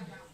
Yeah.